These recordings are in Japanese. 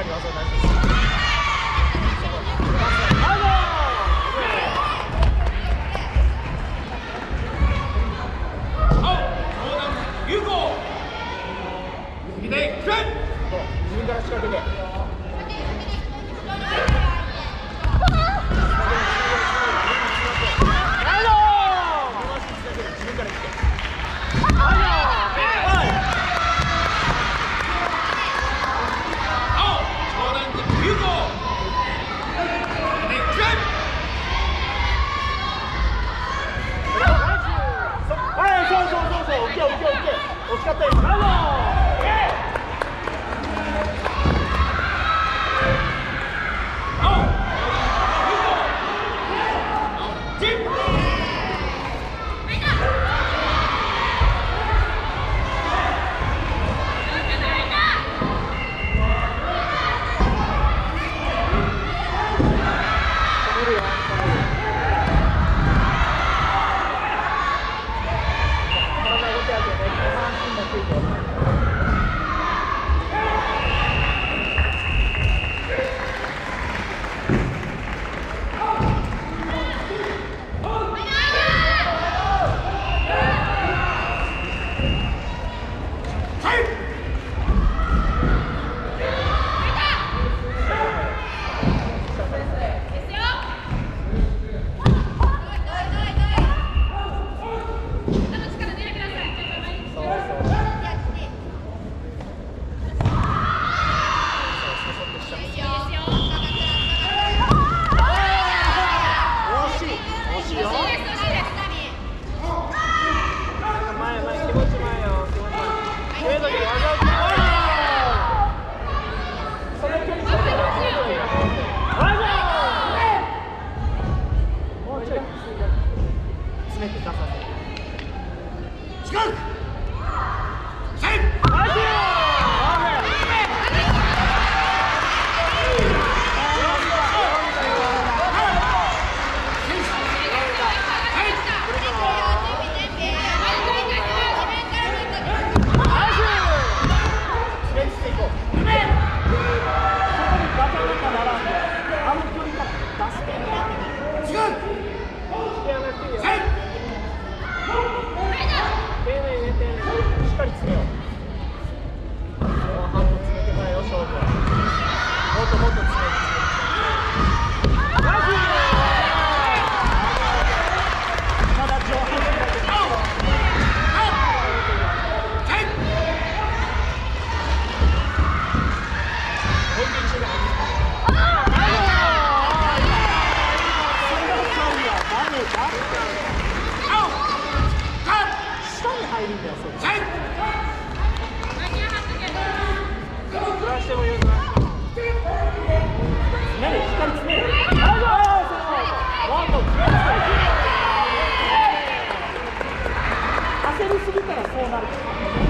下条色男子。すぎたらそうなる。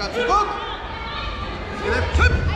Platz und Philipp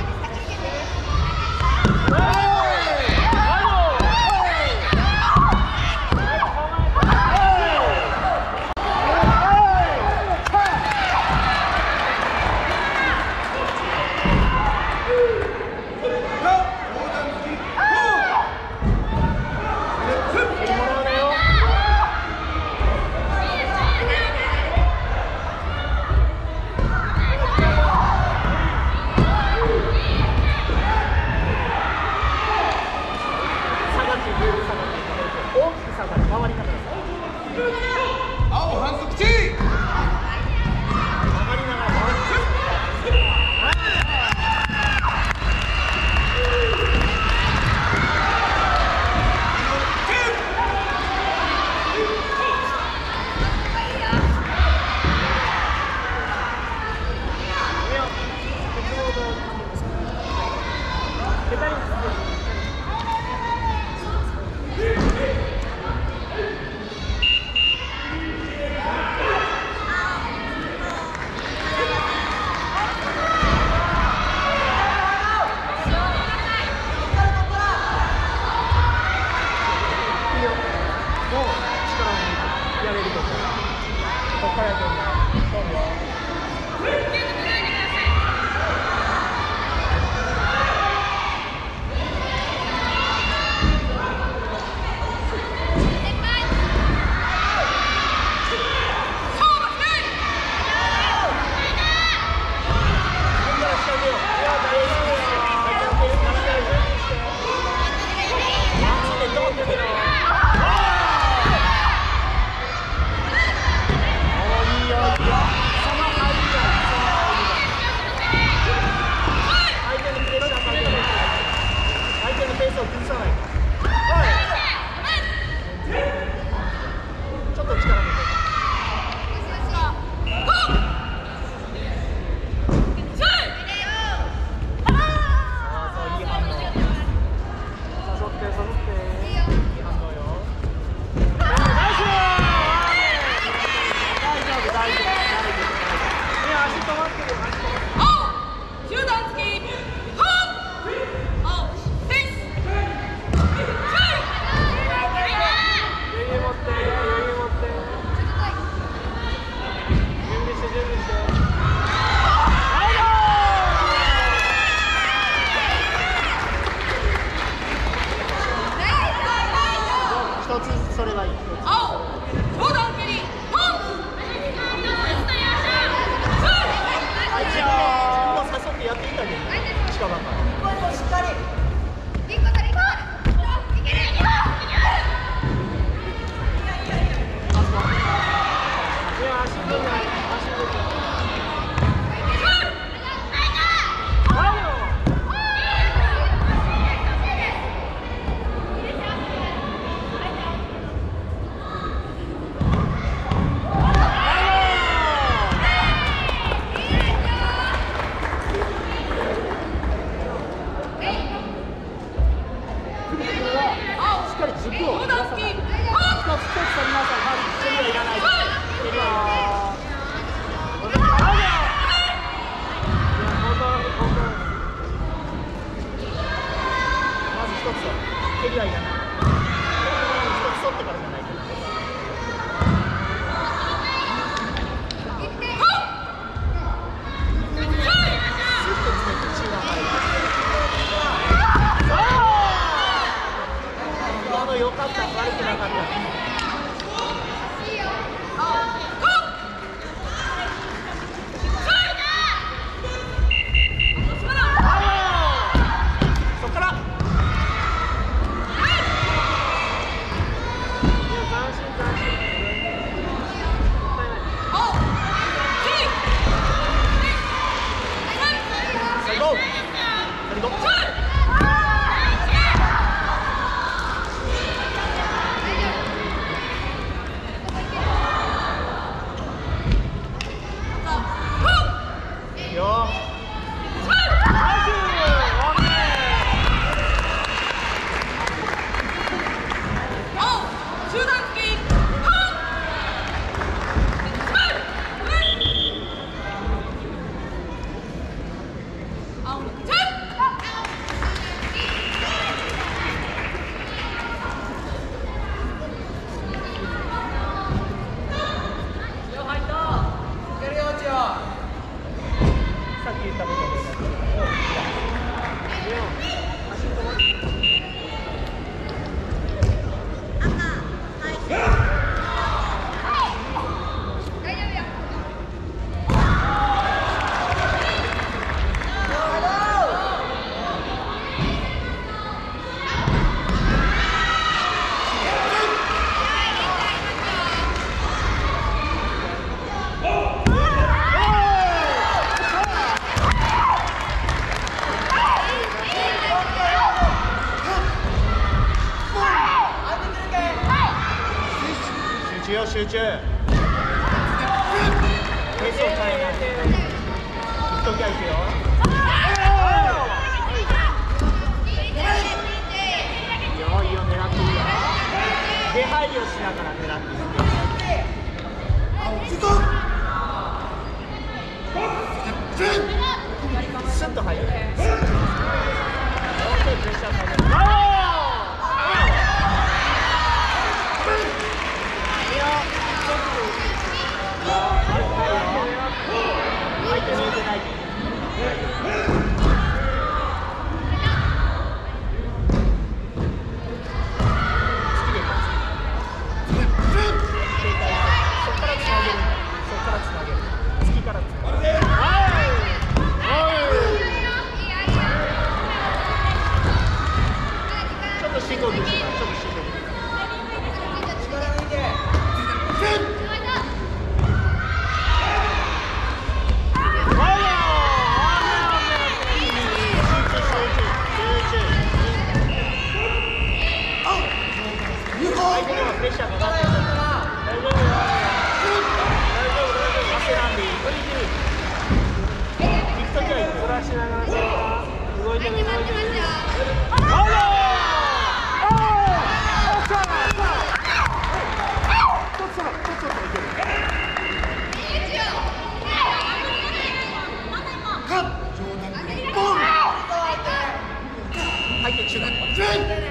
入っ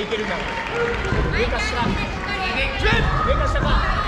っいけるんだ上か下。上か下か。